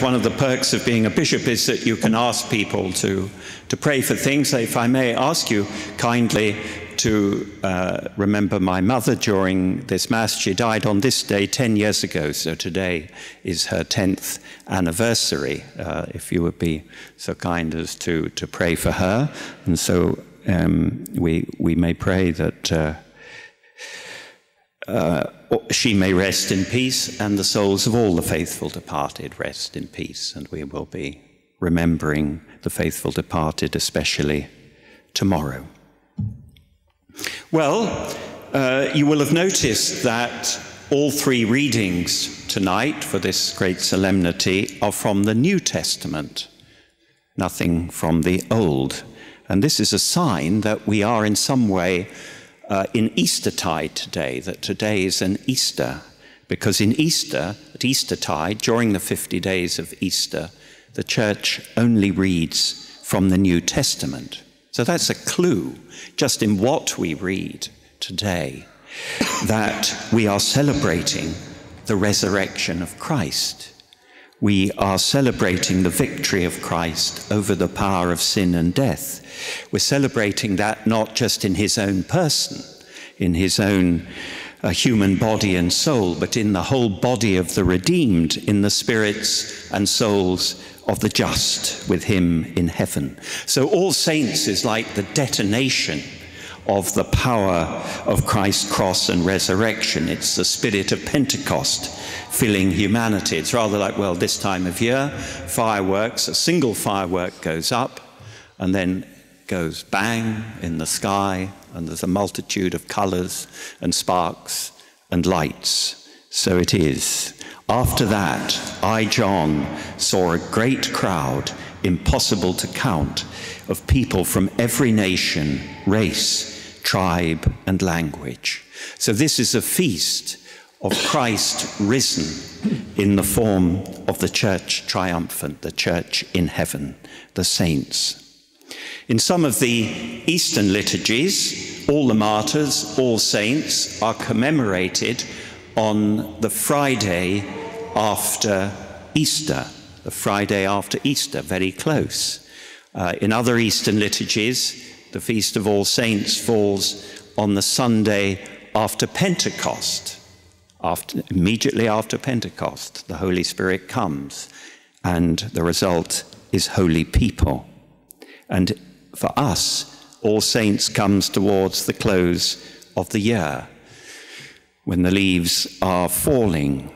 One of the perks of being a bishop is that you can ask people to, to pray for things. If I may ask you kindly to uh, remember my mother during this Mass. She died on this day 10 years ago, so today is her 10th anniversary. Uh, if you would be so kind as to, to pray for her. And so um, we, we may pray that. Uh, uh, she may rest in peace, and the souls of all the faithful departed rest in peace. And we will be remembering the faithful departed, especially tomorrow. Well, uh, you will have noticed that all three readings tonight for this great solemnity are from the New Testament, nothing from the Old. And this is a sign that we are in some way uh, in Eastertide today, that today is an Easter, because in Easter, at Eastertide, during the 50 days of Easter, the church only reads from the New Testament. So that's a clue just in what we read today that we are celebrating the resurrection of Christ. We are celebrating the victory of Christ over the power of sin and death. We're celebrating that not just in his own person, in his own uh, human body and soul, but in the whole body of the redeemed, in the spirits and souls of the just with him in heaven. So All Saints is like the detonation of the power of Christ's cross and resurrection. It's the spirit of Pentecost filling humanity. It's rather like, well, this time of year, fireworks, a single firework goes up and then goes bang in the sky, and there's a multitude of colors and sparks and lights. So it is. After that, I, John, saw a great crowd, impossible to count, of people from every nation, race, tribe, and language. So this is a feast of Christ risen in the form of the church triumphant, the church in heaven, the saints. In some of the Eastern liturgies, all the martyrs, all saints are commemorated on the Friday after Easter, the Friday after Easter, very close. Uh, in other Eastern liturgies, the Feast of All Saints falls on the Sunday after Pentecost. After, immediately after Pentecost, the Holy Spirit comes, and the result is holy people. And for us, All Saints comes towards the close of the year when the leaves are falling.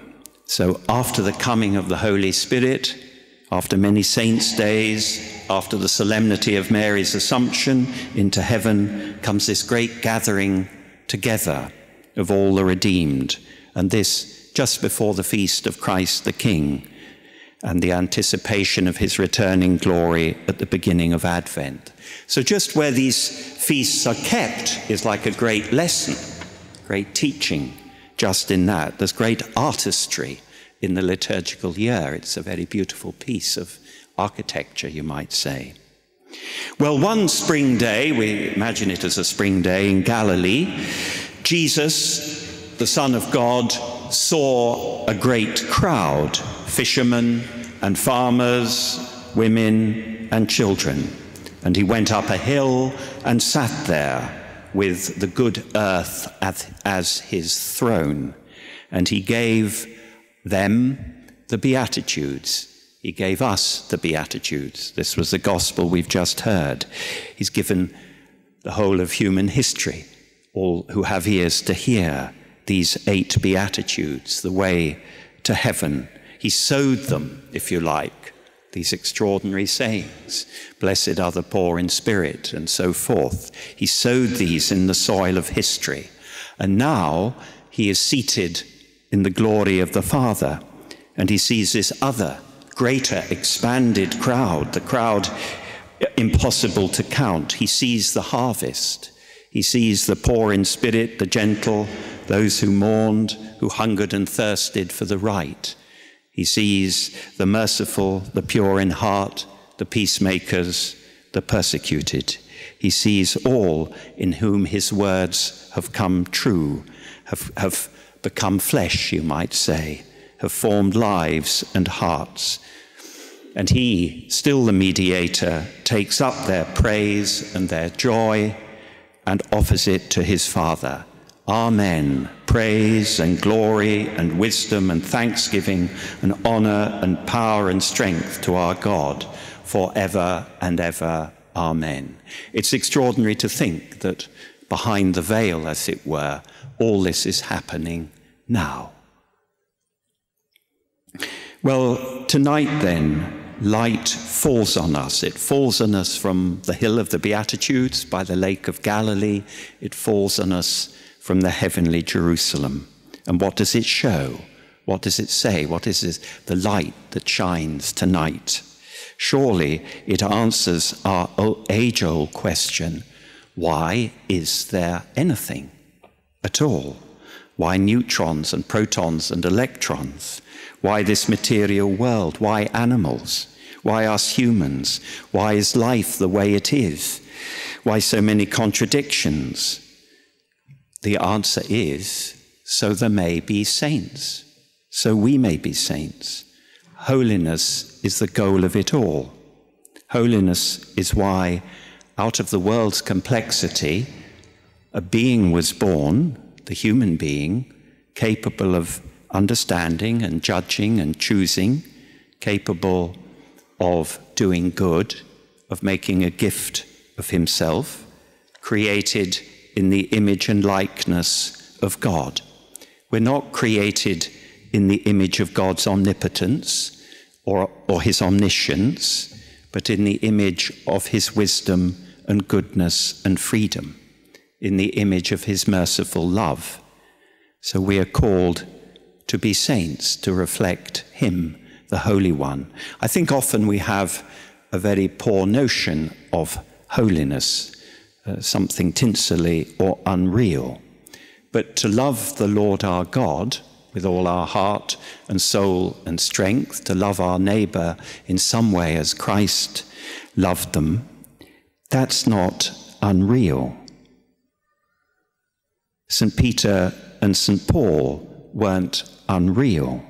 So, after the coming of the Holy Spirit, after many saints' days, after the solemnity of Mary's Assumption into heaven, comes this great gathering together of all the redeemed, and this just before the feast of Christ the King and the anticipation of his returning glory at the beginning of Advent. So, just where these feasts are kept is like a great lesson, great teaching, just in that. There's great artistry in the liturgical year. It's a very beautiful piece of architecture, you might say. Well, one spring day, we imagine it as a spring day in Galilee, Jesus, the Son of God, saw a great crowd fishermen and farmers, women and children. And he went up a hill and sat there with the good earth as his throne. And he gave them the Beatitudes. He gave us the Beatitudes. This was the gospel we've just heard. He's given the whole of human history, all who have ears to hear, these eight Beatitudes, the way to heaven. He sowed them, if you like, these extraordinary sayings. Blessed are the poor in spirit, and so forth. He sowed these in the soil of history. And now he is seated in the glory of the Father, and he sees this other, greater, expanded crowd, the crowd impossible to count. He sees the harvest. He sees the poor in spirit, the gentle, those who mourned, who hungered and thirsted for the right. He sees the merciful, the pure in heart, the peacemakers, the persecuted. He sees all in whom his words have come true, have, have become flesh, you might say, have formed lives and hearts. And he, still the mediator, takes up their praise and their joy and offers it to his Father. Amen. Praise and glory and wisdom and thanksgiving and honor and power and strength to our God forever and ever. Amen. It's extraordinary to think that behind the veil, as it were, all this is happening now. Well, tonight then, light falls on us. It falls on us from the hill of the Beatitudes by the Lake of Galilee. It falls on us from the heavenly Jerusalem. And what does it show? What does it say? What is it, the light that shines tonight? Surely it answers our age old question why is there anything at all? Why neutrons and protons and electrons? Why this material world? Why animals? Why us humans? Why is life the way it is? Why so many contradictions? The answer is so there may be saints, so we may be saints. Holiness is the goal of it all. Holiness is why, out of the world's complexity, a being was born, the human being, capable of understanding and judging and choosing, capable of doing good, of making a gift of himself, created in the image and likeness of God. We're not created in the image of God's omnipotence or, or his omniscience, but in the image of his wisdom and goodness and freedom, in the image of his merciful love. So we are called to be saints, to reflect him, the Holy One. I think often we have a very poor notion of holiness uh, something tinselly or unreal. But to love the Lord our God with all our heart and soul and strength, to love our neighbor in some way as Christ loved them, that's not unreal. St. Peter and St. Paul weren't unreal.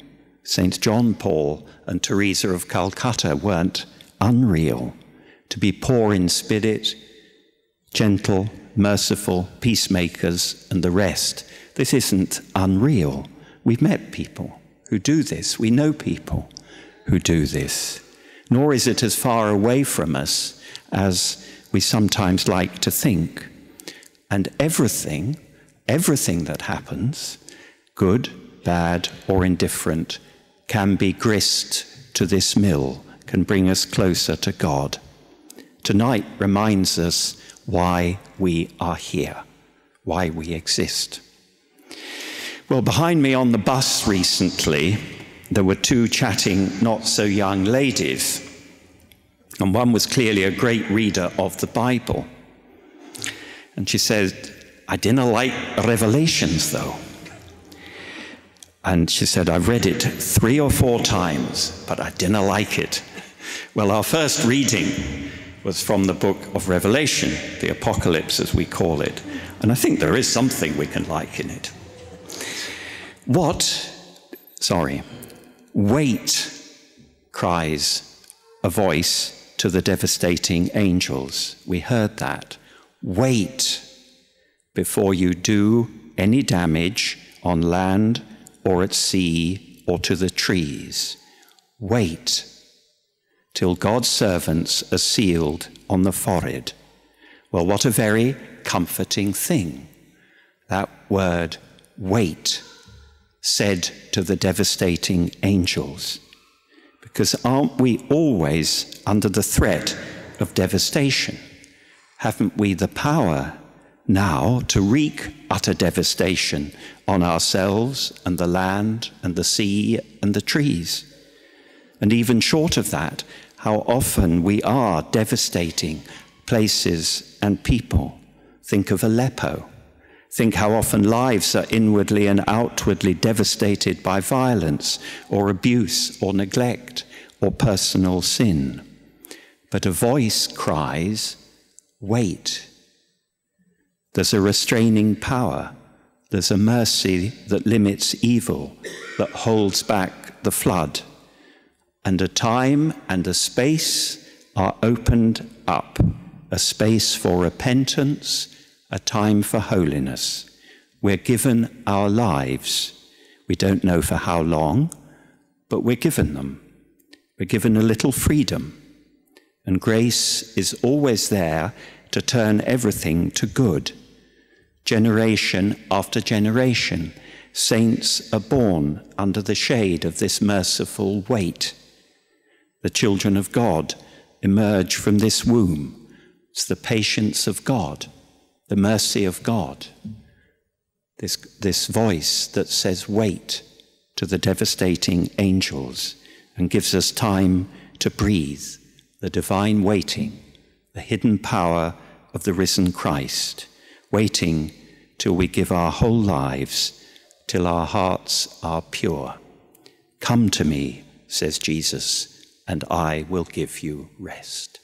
St. John Paul and Teresa of Calcutta weren't unreal. To be poor in spirit, gentle, merciful, peacemakers, and the rest. This isn't unreal. We've met people who do this. We know people who do this. Nor is it as far away from us as we sometimes like to think. And everything, everything that happens, good, bad, or indifferent, can be grist to this mill, can bring us closer to God. Tonight reminds us why we are here, why we exist. Well, behind me on the bus recently, there were two chatting, not so young ladies. And one was clearly a great reader of the Bible. And she said, I didn't like Revelations, though. And she said, I've read it three or four times, but I didn't like it. Well, our first reading was from the book of Revelation, the Apocalypse as we call it. And I think there is something we can like in it. What, sorry, wait, cries a voice to the devastating angels. We heard that. Wait before you do any damage on land or at sea or to the trees. Wait till God's servants are sealed on the forehead. Well, what a very comforting thing. That word, wait, said to the devastating angels. Because aren't we always under the threat of devastation? Haven't we the power now to wreak utter devastation on ourselves and the land and the sea and the trees? And even short of that, how often we are devastating places and people. Think of Aleppo. Think how often lives are inwardly and outwardly devastated by violence or abuse or neglect or personal sin. But a voice cries, Wait. There's a restraining power. There's a mercy that limits evil, that holds back the flood and a time and a space are opened up a space for repentance, a time for holiness. We're given our lives. We don't know for how long, but we're given them. We're given a little freedom. And grace is always there to turn everything to good. Generation after generation, saints are born under the shade of this merciful wait. The children of God emerge from this womb it's the patience of God, the mercy of God. This, this voice that says, wait to the devastating angels and gives us time to breathe, the divine waiting, the hidden power of the risen Christ, waiting till we give our whole lives, till our hearts are pure. Come to me, says Jesus, and I will give you rest.